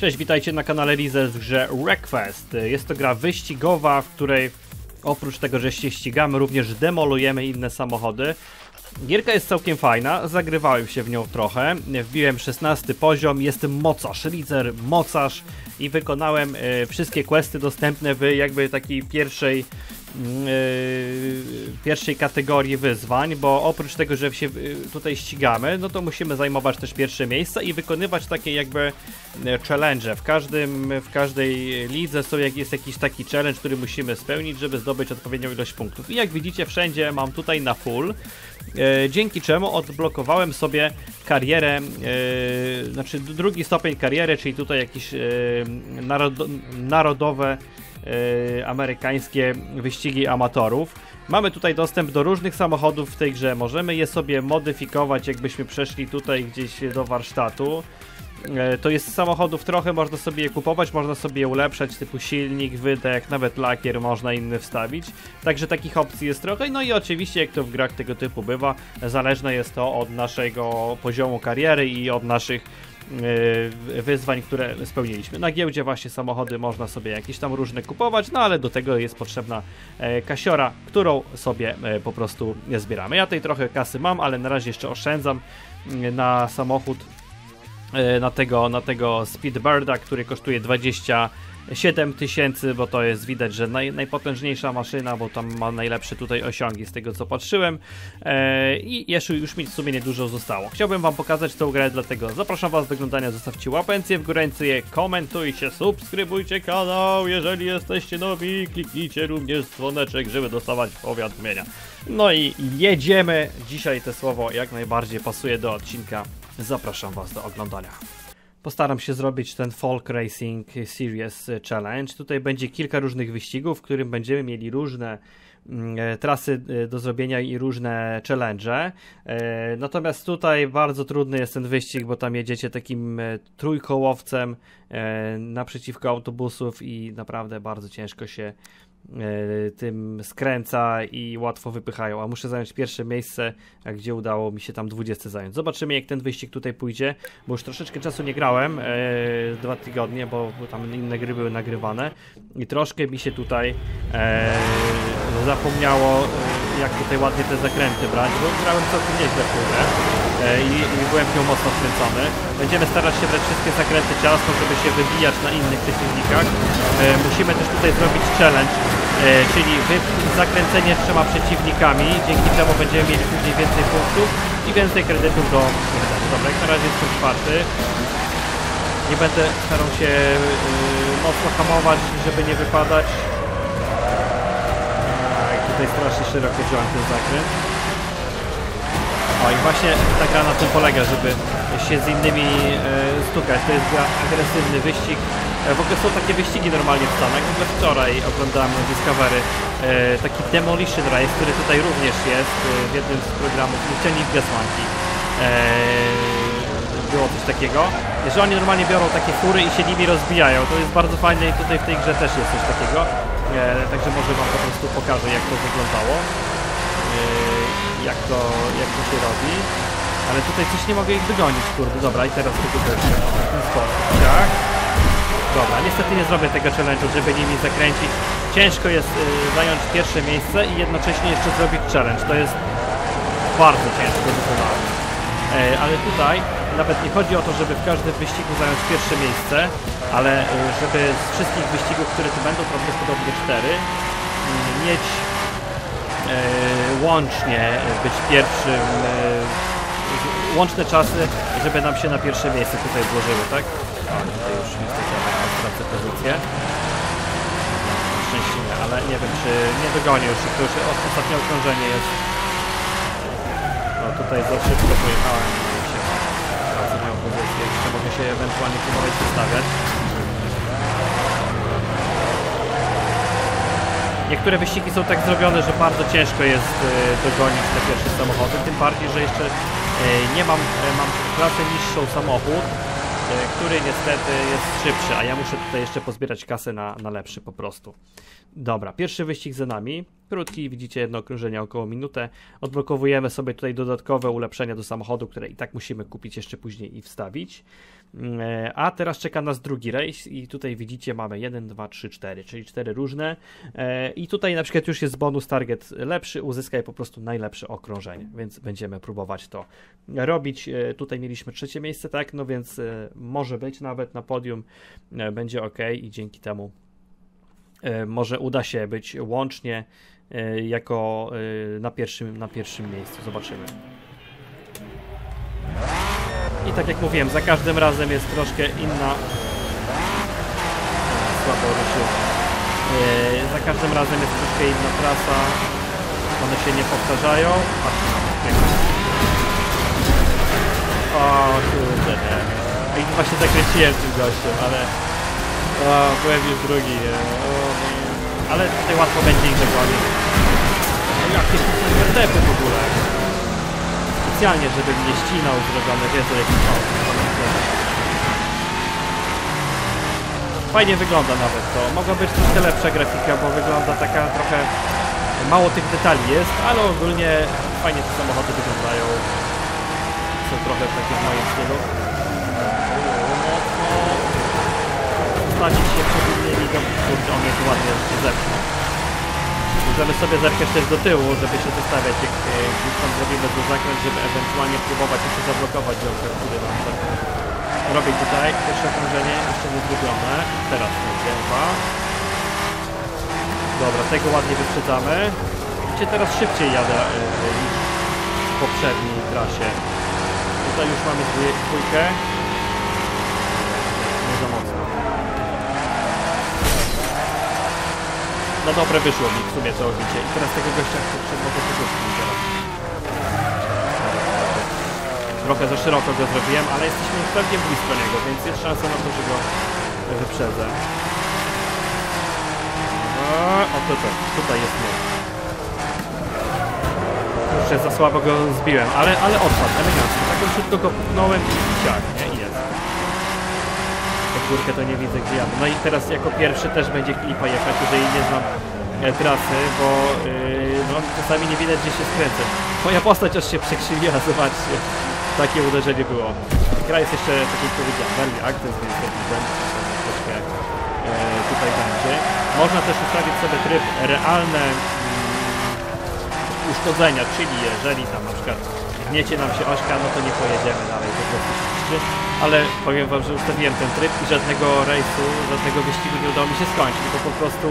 Cześć, witajcie na kanale Lizel w grze Wreckfest. Jest to gra wyścigowa, w której oprócz tego, że się ścigamy, również demolujemy inne samochody. Gierka jest całkiem fajna, zagrywałem się w nią trochę, wbiłem 16 poziom, jestem mocarz, Rizer, mocarz i wykonałem e, wszystkie questy dostępne w jakby takiej pierwszej pierwszej kategorii wyzwań, bo oprócz tego, że się yy, tutaj ścigamy, no to musimy zajmować też pierwsze miejsca i wykonywać takie jakby yy, challenge. W każdym, w każdej lidze są, jest jakiś taki challenge, który musimy spełnić, żeby zdobyć odpowiednią ilość punktów. I jak widzicie, wszędzie mam tutaj na full, dzięki czemu odblokowałem sobie karierę, znaczy drugi stopień kariery, czyli tutaj jakieś narodowe amerykańskie wyścigi amatorów. Mamy tutaj dostęp do różnych samochodów w tej grze. Możemy je sobie modyfikować, jakbyśmy przeszli tutaj gdzieś do warsztatu. E, to jest samochodów trochę, można sobie je kupować, można sobie je ulepszać, typu silnik, wydech, nawet lakier można inny wstawić. Także takich opcji jest trochę. No i oczywiście, jak to w grach tego typu bywa, zależne jest to od naszego poziomu kariery i od naszych wyzwań, które spełniliśmy. Na giełdzie właśnie samochody można sobie jakieś tam różne kupować, no ale do tego jest potrzebna e, kasiora, którą sobie e, po prostu zbieramy. Ja tej trochę kasy mam, ale na razie jeszcze oszczędzam na samochód na tego, na tego Speedbirda, który kosztuje 20 7000, bo to jest widać, że naj, najpotężniejsza maszyna, bo tam ma najlepsze tutaj osiągi z tego co patrzyłem e, i jeszcze już mi w sumie niedużo zostało. Chciałbym wam pokazać tą grę, dlatego zapraszam was do oglądania, zostawcie łapencję w górę, komentujcie, subskrybujcie kanał, jeżeli jesteście nowi, kliknijcie również dzwoneczek, żeby dostawać powiadomienia. No i jedziemy, dzisiaj to słowo jak najbardziej pasuje do odcinka, zapraszam was do oglądania. Postaram się zrobić ten Folk Racing Series Challenge. Tutaj będzie kilka różnych wyścigów, w którym będziemy mieli różne mm, e, trasy e, do zrobienia i różne challenge. E, natomiast tutaj bardzo trudny jest ten wyścig, bo tam jedziecie takim trójkołowcem naprzeciwko autobusów i naprawdę bardzo ciężko się tym skręca i łatwo wypychają, a muszę zająć pierwsze miejsce, gdzie udało mi się tam 20 zająć. Zobaczymy jak ten wyścig tutaj pójdzie, bo już troszeczkę czasu nie grałem, e, dwa tygodnie, bo, tam inne gry były nagrywane. I troszkę mi się tutaj e, zapomniało e, jak tutaj ładnie te zakręty brać, bo grałem całkiem nieźle w e, i, i byłem nią mocno wkręcony. Będziemy starać się brać wszystkie zakręty ciasno, żeby się wybijać na innych przeciwnikach. E, musimy też tutaj zrobić challenge, E, czyli zakręcenie trzema przeciwnikami, dzięki czemu będziemy mieli później więcej punktów i więcej kredytów do Dobra, jak na razie jestem czwarty. Nie będę starał się mocno hamować, żeby nie wypadać. Tutaj strasznie szeroko wziąłem ten zakręt. O i właśnie ta gra na tym polega, żeby się z innymi e, stukać. To jest agresywny wyścig. E, w ogóle są takie wyścigi normalnie w Stanach. W ogóle wczoraj oglądałem na Discovery e, taki Demolition Race, który tutaj również jest w jednym z programów Lieutenant Gasmanki. Było coś takiego, że oni normalnie biorą takie fury i się nimi rozbijają. To jest bardzo fajne i tutaj w tej grze też jest coś takiego. Także może wam po prostu pokażę jak to wyglądało. Jak to, jak to się robi. Ale tutaj coś nie mogę ich dogonić, kurde. Dobra, i teraz tylko w ten sposób, tak? Dobra, niestety nie zrobię tego challenge'u, żeby nimi zakręcić. Ciężko jest y, zająć pierwsze miejsce i jednocześnie jeszcze zrobić challenge. To jest bardzo ciężko wykonane. E, ale tutaj nawet nie chodzi o to, żeby w każdym wyścigu zająć pierwsze miejsce, ale y, żeby z wszystkich wyścigów, które tu będą, prawdopodobnie cztery, y, mieć łącznie być pierwszym, e, łączne czasy, żeby nam się na pierwsze miejsce tutaj złożyły, tak? Tutaj już niestety tracę pozycję. Szczęście ale nie wiem, czy nie dogonię już, to już ostatnie okrążenie jest. No tutaj za szybko pojechałem się tracę moją pozycję. Jeszcze mogę się ewentualnie próbować wystawiać. Niektóre wyścigi są tak zrobione, że bardzo ciężko jest e, dogonić te pierwsze samochody, tym bardziej, że jeszcze e, nie mam, e, mam klasę niższą samochód, który niestety jest szybszy, a ja muszę tutaj jeszcze pozbierać kasę na, na lepszy po prostu. Dobra, pierwszy wyścig za nami. Krótki, widzicie jedno okrążenie około minutę. Odblokowujemy sobie tutaj dodatkowe ulepszenia do samochodu, które i tak musimy kupić jeszcze później i wstawić. Mm, e, A teraz czeka nas drugi rejs i tutaj widzicie mamy 1, 2, 3, 4, czyli 4 różne. E, I tutaj na przykład już jest bonus target lepszy, uzyskaj po prostu najlepsze okrążenie, więc będziemy próbować to robić. E, Tutaj mieliśmy trzecie miejsce, tak? No więc może być nawet na podium, będzie ok i dzięki temu może uda się być łącznie jako na pierwszym, na pierwszym miejscu. Zobaczymy. I tak jak mówiłem, za każdym razem jest troszkę inna. Słabo ruszył. Yy, za każdym razem jest troszkę inna trasa. One się nie powtarzają. O kurde, nie. I właśnie zakręciłem tym gościem, ale... O, byłem już drugi. O. Ale tutaj łatwo będzie ich dogonić. No jakie to są w ogóle specjalnie, żeby mnie ścinał zrobione, wie co jakiś Fajnie wygląda nawet to. Mogła być troszkę lepsza grafika, bo wygląda taka trochę... Mało tych detali jest, ale ogólnie fajnie te samochody wyglądają. Są trochę takie w moim stylu. Stawić się przed innymi, to kurde, on jest ładnie zepchnął. Możemy sobie zerkać też do tyłu, żeby się zostawiać, jak e, gdzieś tam zrobimy tu zakręt, żeby ewentualnie próbować jeszcze zablokować jąkę, który nam tak robię tutaj. Pierwsze okrążenie jeszcze nie zrobione. Teraz będzie chyba. Dobra, tego ładnie wyprzedzamy. Gdzie teraz szybciej jadę e, niż w poprzedniej trasie. Tutaj już mamy dwój- dwójkę. Nie za mocno. No dobre wyszło mi w sumie to obicie. I teraz tego gościa tego zrobić teraz. Trochę za szeroko go zrobiłem, ale jesteśmy pewnie blisko niego, więc jest szansa na to, że go wyprzedzę. O, to to, tutaj jest mój. Kurczę, za słabo go zbiłem, ale, ale odpadł, elegancko. Tak szybko go puknąłem i ciach, nie? I jest. Pod górkę to nie widzę gdzie jadę. No i teraz jako pierwszy też będzie klipa jechać, jeżeli nie znam e, trasy, bo yy, no, czasami nie widać gdzie się skręcę. Moja postać aż się przekrzywiła, zobaczcie. Takie uderzenie było. Gra jest jeszcze, tak jak powiedziałem, early access, więc taki błędów na troszkę e, tutaj będzie. Można też ustawić sobie tryb realne mm, uszkodzenia, czyli jeżeli tam na przykład gniecie nam się ośka, no to nie pojedziemy dalej, po prostu Ale powiem wam, że ustawiłem ten tryb i żadnego rejsu, żadnego wyścigu nie udało mi się skończyć, bo po prostu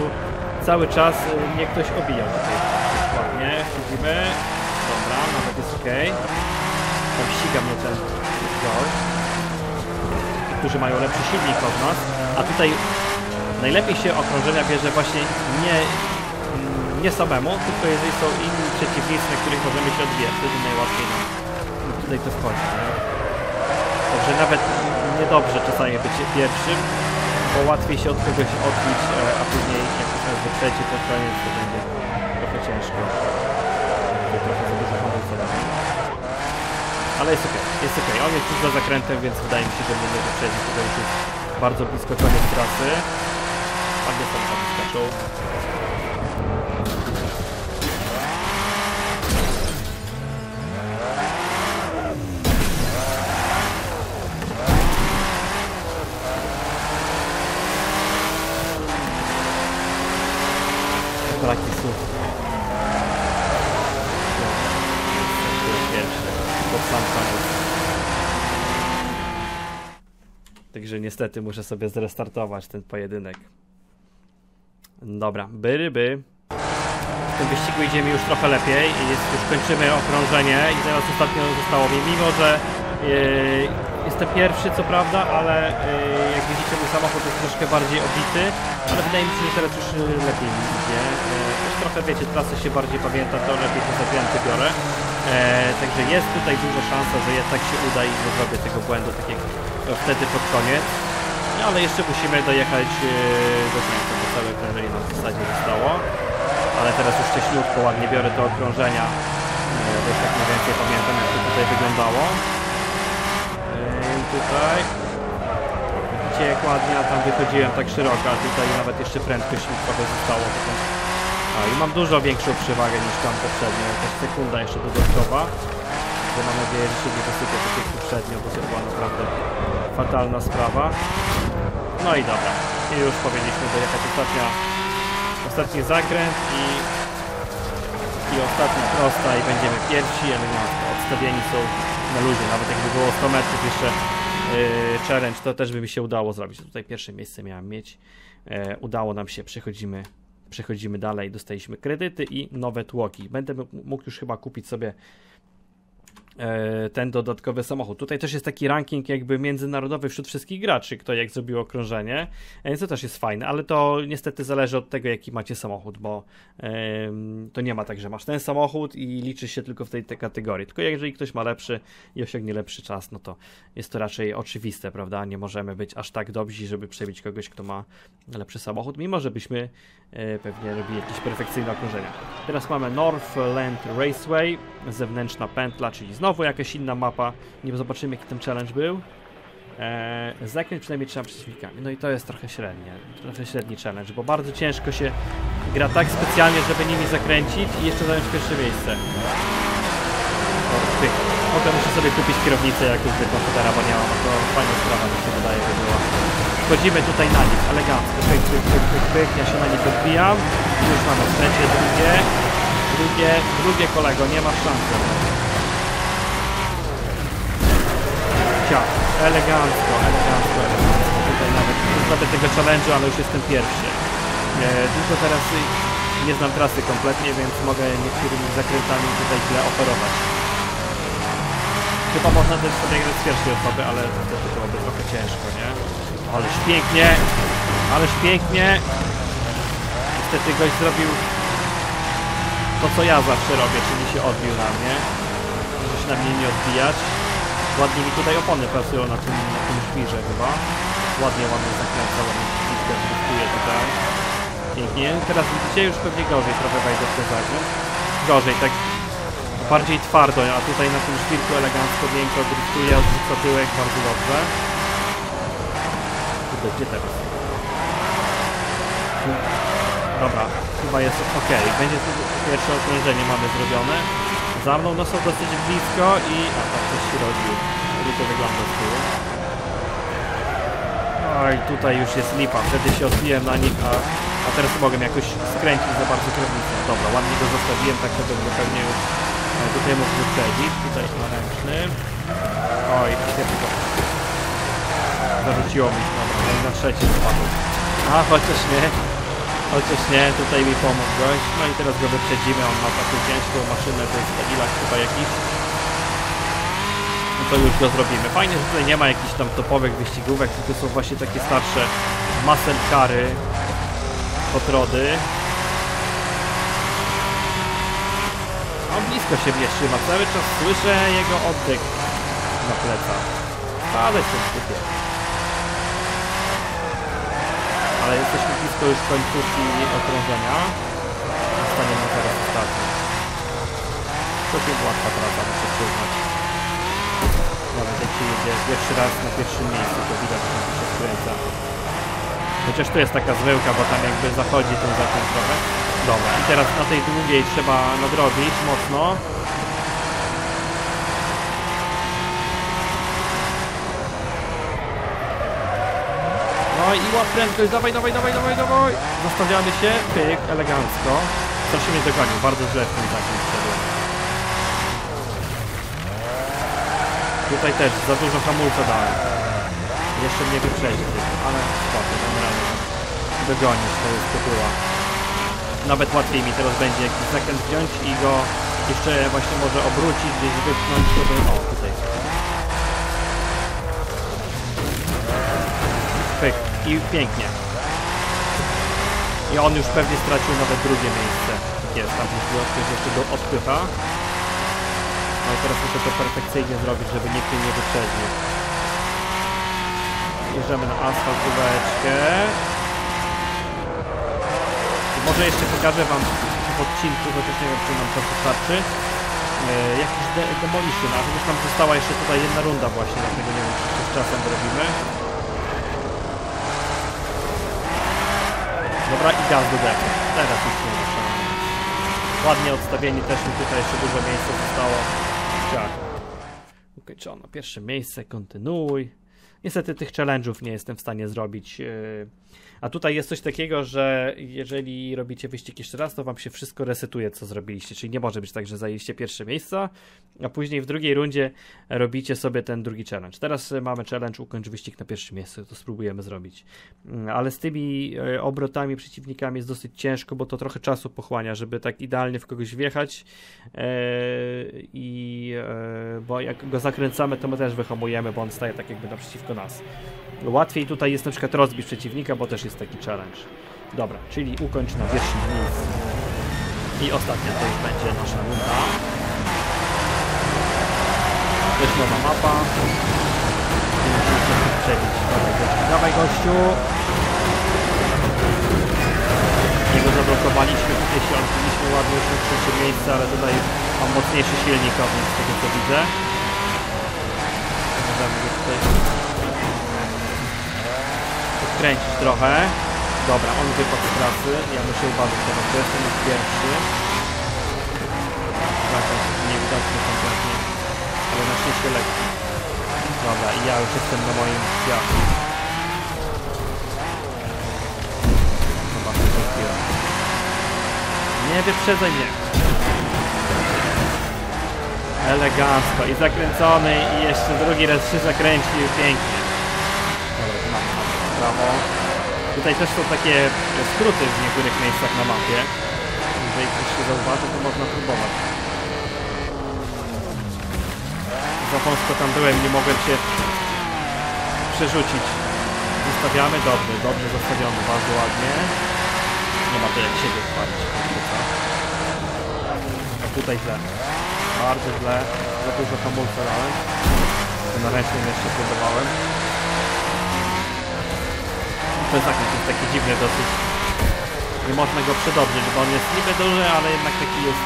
cały czas y, mnie ktoś obijał tutaj. Dokładnie, widzimy. Dobra, nawet jest ok. Tam ściga mnie ten gość. Którzy mają lepszy silnik od nas, a tutaj najlepiej się okrążenia bierze właśnie nie, nie samemu, tylko jeżeli są inni przeciwnicy, na których możemy się odbijać, wtedy najłatwiej nam tutaj to wchodzi. Także nawet niedobrze czasami być pierwszym, bo łatwiej się od kogoś odbić, e, a później jak ktoś nas wyprzedzi pod koniec, to będzie trochę ciężko. Tutaj trochę za dużo. Ale jest okej, jest okej. On jest już za zakrętem, więc wydaje mi się, że mnie nie wyprzedzi. Tutaj już jest bardzo blisko koniec trasy. Ładnie samochody skaczą. Braki słów. Pierwszy. Pod sam koniec. Także niestety muszę sobie zrestartować ten pojedynek. Dobra, by by. W tym wyścigu idzie mi już trochę lepiej jest, już kończymy okrążenie i teraz ostatnio zostało mi, mimo że yy, jestem pierwszy co prawda, ale yy, jak widzicie mój samochód jest troszkę bardziej obity, ale wydaje mi się, że teraz już yy, lepiej mi idzie. Yy, też trochę wiecie, trasy się bardziej pamięta, to lepiej te zakręty biorę. E, także jest tutaj duża szansa, że jednak się uda i nie zrobię tego błędu, tak jak wtedy pod koniec. No, ale jeszcze musimy dojechać do końca, bo całe okrążenie nam w zasadzie zostało. Ale teraz już wcześniutko ładnie biorę te okrążenia, e, bo już tak mniej więcej pamiętam jak to tutaj wyglądało. Tutaj widzicie jak ładnie, a tam wychodziłem tak szeroko, a tutaj nawet jeszcze prędkość mi trochę zostało. I mam dużo większą przewagę niż tam poprzednio, jakaś sekunda jeszcze dodatkowa. Także mam nadzieję, że się nie wysypię tak jak poprzednio, bo to była naprawdę Fatalna sprawa. No i dobra. I już powinniśmy dojechać ostatnia, ostatni zakręt i, i ostatnia prosta i będziemy pierwsi, elegancko. Odstawieni są na luzie, nawet jakby było 100 metrów jeszcze challenge, to też by mi się udało zrobić. Tutaj pierwsze miejsce miałem mieć. E, udało nam się, przechodzimy, przechodzimy dalej, dostaliśmy kredyty i nowe tłoki. Będę mógł już chyba kupić sobie E, ten dodatkowy samochód. Tutaj też jest taki ranking jakby międzynarodowy wśród wszystkich graczy, kto jak zrobił okrążenie, więc to też jest fajne, ale to niestety zależy od tego, jaki macie samochód, bo to nie ma tak, że masz ten samochód i liczy się tylko w tej, tej kategorii. Tylko jeżeli ktoś ma lepszy i osiągnie lepszy czas, no to jest to raczej oczywiste, prawda? Nie możemy być aż tak dobrzy, żeby przebić kogoś, kto ma lepszy samochód, mimo że byśmy e, pewnie robili jakieś perfekcyjne okrążenia. Teraz mamy Northland Raceway, zewnętrzna pętla, czyli Znowu jakaś inna mapa. Nie zobaczymy jaki ten challenge był. Eee, zakręt przynajmniej trzema przeciwnikami. No i to jest trochę średnie. Trochę średni challenge, bo bardzo ciężko się gra tak specjalnie, żeby nimi zakręcić i jeszcze zająć pierwsze miejsce. Potem muszę sobie kupić kierownicę jakąś do komputera, bo nie mam. To fajna sprawa mi się wydaje, że była. Wchodzimy tutaj na nich, elegancko. Pyk, pyk, pyk, pyk, pyk. Ja się na nich odbijam. Już mamy trzecie, drugie. Drugie, drugie kolego, nie ma szansy. Ciach, elegancko, elegancko, elegancko. Tutaj nawet, nie zrobię tego challenge'u, ale już jestem pierwszy. E, tylko teraz nie znam trasy kompletnie, więc mogę niektórymi zakrętami tutaj źle operować. Chyba można też sobie grać z pierwszej osoby, ale wtedy byłoby trochę ciężko, nie? Ależ pięknie, ależ pięknie. Niestety gość zrobił to, co ja zawsze robię, czyli się odbił na mnie. Może się na mnie nie odbijać. Ładnie mi tutaj opony pracują na tym, na tym żwirze chyba. Ładnie, ładnie zakręca, ładnie ślisko driftuje tutaj. Pięknie. Teraz widzicie już pewnie gorzej trochę wejdę w ten zakręt. Gorzej, tak bardziej twardo, a tutaj na tym żwirku elegancko, miękko driftuje, odrzuca tyłek bardzo dobrze. Kurde, gdzie teraz? Dobra, chyba jest ok. Będzie tu pierwsze okrążenie mamy zrobione. Za mną no są dosyć blisko i... A tam coś się robił. Jak to wygląda z tyłu. Oj, tutaj już jest lipa. Wtedy się odbiłem na nich, a, a teraz mogę jakoś skręcić za bardzo kierownicę. Dobra, ładnie go zostawiłem, tak żeby go pewnie już tutaj mógł wyprzedzić. Tutaj na ręczny. Oj, tylko zarzuciło mi. Dobra, no na trzeci spadł. A, chociaż nie. Chociaż nie, tutaj mi pomógł gość. No i teraz go wyprzedzimy, on ma taką ciężką maszynę, to jest chyba jakiś. No to już go zrobimy. Fajnie, że tutaj nie ma jakichś tam topowych wyścigówek, tylko są właśnie takie starsze muscle cary, potrody. On blisko siebie trzyma, cały czas słyszę jego oddech na plecach. Ale jestem w ale jesteśmy blisko już końcówki okrążenia. Zostaniemy teraz ostatni. Jest łatwa trasa, muszę przyznać. Nawet jak się jedzie pierwszy raz na pierwszym miejscu, to widać, że się skręca. Chociaż tu jest taka zwyłka, bo tam jakby zachodzi ten zakręt trochę. Dobra, i teraz na tej długiej trzeba nadrobić mocno. Dawaj i łap prędkość, dawaj, dawaj, dawaj, dawaj, dawaj. Zostawiamy się, pyk, elegancko. Strasznie mnie dogonił, bardzo źle w tym wszedłem. Tutaj też za dużo hamulca dałem. Jeszcze mnie wyprzedził, ale spoko, dam radę. Dogonić, to jest tytuła. Nawet łatwiej mi teraz będzie jakiś zakręt wziąć i go jeszcze właśnie może obrócić, gdzieś wypchnąć, żeby... O, tutaj. Pyk. I pięknie. I on już pewnie stracił nawet drugie miejsce. Tak jest, tam ktoś jeszcze go odpycha. Ale teraz muszę to perfekcyjnie zrobić, żeby nikt nie wyprzedził. Bierzemy na asfalt główeczkę. Może jeszcze pokażę wam w odcinku, chociaż nie wiem czy nam to wystarczy. E, jakiś de demolition, a już nam została jeszcze tutaj jedna runda właśnie, dlatego nie wiem czy z czasem robimy. Dobra, i gaz do deku. Teraz już nie muszę. Ładnie odstawieni też mi tutaj jeszcze dużo miejsca zostało. Tak. Ukończono. Pierwsze miejsce, kontynuuj. Niestety tych challenge'ów nie jestem w stanie zrobić. Yy, a tutaj jest coś takiego, że jeżeli robicie wyścig jeszcze raz, to wam się wszystko resetuje, co zrobiliście. Czyli nie może być tak, że zajęliście pierwsze miejsca, a później w drugiej rundzie robicie sobie ten drugi challenge. Teraz mamy challenge ukończ wyścig na pierwszym miejscu, to spróbujemy zrobić. Mm, ale z tymi e, obrotami przeciwnikami jest dosyć ciężko, bo to trochę czasu pochłania, żeby tak idealnie w kogoś wjechać e, i e, bo jak go zakręcamy, to my też wyhamujemy, bo on staje tak jakby naprzeciwko nas. Łatwiej tutaj jest na przykład rozbić przeciwnika, bo też jest taki challenge. Dobra, czyli ukończ na pierwszym miejscu. I ostatnia to już będzie nasza runda. Też nowa mapa. Przebić. Dawaj gościu. Jego zablokowaliśmy, tutaj się odbiliśmy ładnie już trzecie miejsce, ale tutaj mam mocniejszy silnik z tego co widzę. Możemy go tutaj kręcić trochę. Dobra, on wypadł z trasy. Ja muszę uważać teraz, bo jestem już pierwszy. Trasa jest niewidoczny kompletnie, ale na szczęście lekki. Dobra, i ja już jestem na moim światu. Zobaczmy co chwilę. Nie wyprzedzaj mnie. Elegancko i zakręcony i jeszcze drugi raz się zakręcił pięknie. Dobra, tu mamy prawo. Tutaj też są takie skróty w niektórych miejscach na mapie. Jeżeli ktoś się zauważy, to można próbować. Za wąsko tam byłem, nie mogłem się przerzucić. Zostawiamy, dobrze, dobrze zostawiony, bardzo ładnie. Nie ma to jak siebie chwalić. A tutaj źle. Bardzo źle. Za dużo hamulca dałem. Na ręcznym jeszcze próbowałem. Taki, to jest taki dziwny dosyć. Nie można go przedobrzyć, bo on jest niby duży, ale jednak taki jest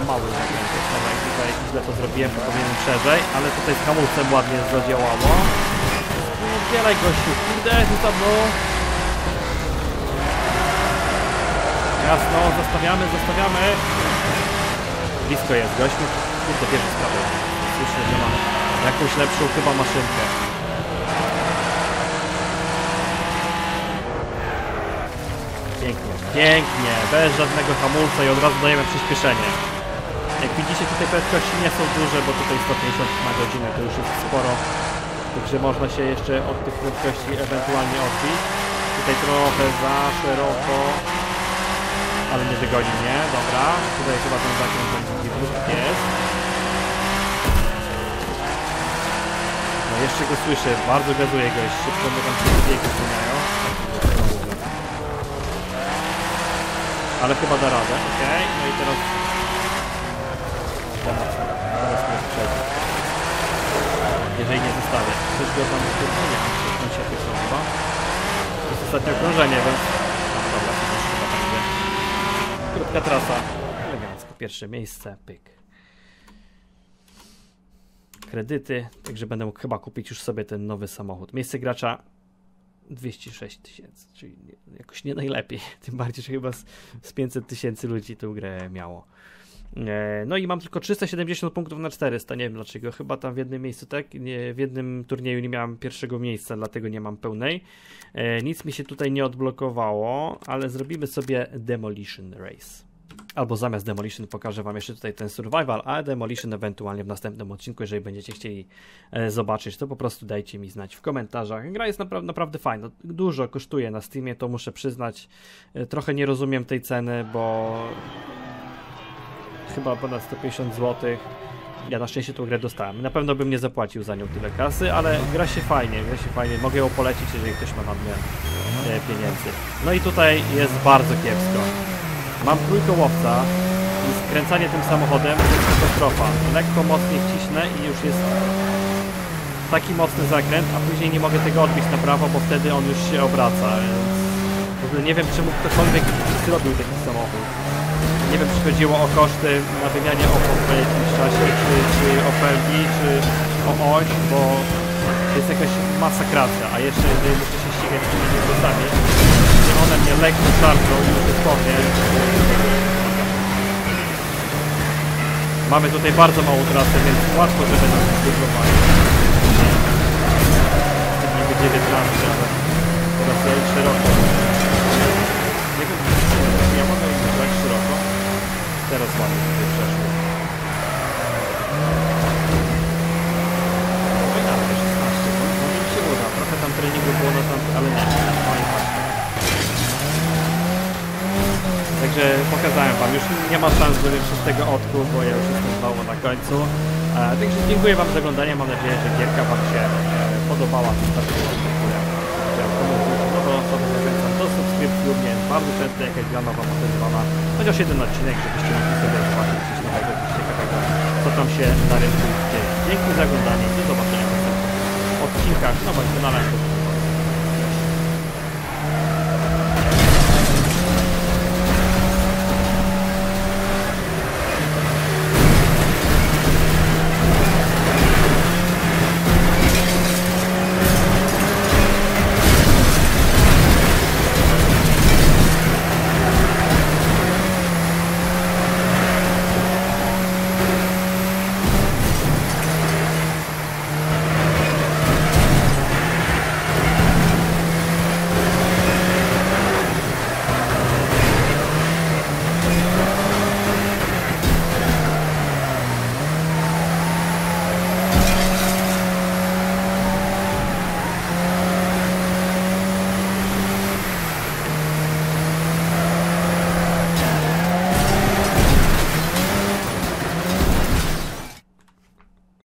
yy, mały jak tutaj źle to zrobiłem, to powinienem szerzej, ale tutaj z hamulcem ładnie zadziałało. Nie odbieraj gościu, kurde, za mną. Jasno, zostawiamy, zostawiamy. Blisko jest gościu. Kurde, bierze sprawę. Słyszę, że jakąś lepszą chyba maszynkę. Pięknie, pięknie, bez żadnego hamulca i od razu dajemy przyspieszenie. Jak widzicie tutaj prędkości nie są duże, bo tutaj 150 na godzinę to już jest sporo. Także można się jeszcze od tych prędkości ewentualnie odbić. Tutaj trochę za szeroko, ale nie dogoni mnie, dobra. Tutaj chyba ten zakręt będzie jest. No jeszcze go słyszę, bardzo gazuje goś, szybko mnie tam się zmieniają. Ale chyba da radę, okej. No i teraz... Teraz, teraz mnie sprzedzi. Jeżeli nie zostawię. Coś go tam nie mam, coś się pyszą chyba. To jest ostatnie okrążenie, więc... No dobra, to już chyba tak będzie. Krótka trasa. Elegancko, pierwsze miejsce, pyk. Kredyty, także będę mógł chyba kupić już sobie ten nowy samochód. Miejsce gracza 206 tysięcy, czyli jakoś nie najlepiej. Tym bardziej, że chyba z, z 500 tysięcy ludzi tę grę miało. E, no i mam tylko 370 punktów na 400. Nie wiem dlaczego. Chyba tam w jednym miejscu, tak? Nie, w jednym turnieju nie miałem pierwszego miejsca, dlatego nie mam pełnej. E, nic mi się tutaj nie odblokowało, ale zrobimy sobie Demolition Race. Albo zamiast Demolition pokażę Wam jeszcze tutaj ten Survival, a Demolition ewentualnie w następnym odcinku, jeżeli będziecie chcieli e, zobaczyć, to po prostu dajcie mi znać w komentarzach. Gra jest napra naprawdę fajna, dużo kosztuje na Steamie, to muszę przyznać. E, trochę nie rozumiem tej ceny, bo chyba ponad 150 zł. Ja na szczęście tą grę dostałem. Na pewno bym nie zapłacił za nią tyle kasy, ale gra się fajnie, gra się fajnie. Mogę ją polecić, jeżeli ktoś ma nadmiar e, pieniędzy. No i tutaj jest bardzo kiepsko. Mam trójkołowca i skręcanie tym samochodem to jest katastrofa. Lekko mocniej wciśnę i już jest taki mocny zakręt, a później nie mogę tego odbić na prawo, bo wtedy on już się obraca, więc w ogóle nie wiem czemu ktokolwiek zrobił taki samochód. Nie wiem czy chodziło o koszty na wymianie opon w jakimś czasie, czy, czy o felgi, czy o oś, bo jest jakaś masakracja, a jeszcze muszę się ścigać z tymi gdzie one mnie lekko i mnie. Mamy tutaj bardzo małą trasę, więc łatwo, żeby nas zbublowali. 19, ale teraz ja ich szeroko. Nie wiem, czy ja mogę ich brać szeroko. Teraz ładnie tutaj przeszło. No nawet 16, no, może mi się uda. Trochę tam treningu było na tam, ale nie. No i właśnie. Także pokazałem wam, już nie ma szans, z tego odkuł, bo ja już jestem znowu na końcu. E, także dziękuję wam za oglądanie, mam nadzieję, że gierka wam się e, podobała. Dziękuję. Nowe osoby zachęcam do subskrypcji, mnie bardzo często jakaś gra nowa motywowana, chociaż jeden odcinek, żebyście mogli sobie zobaczyć coś nowego, coś ciekawego, co tam się na rynku dzieje. Dzięki za oglądanie i do zobaczenia w następnych odcinkach. No na razie.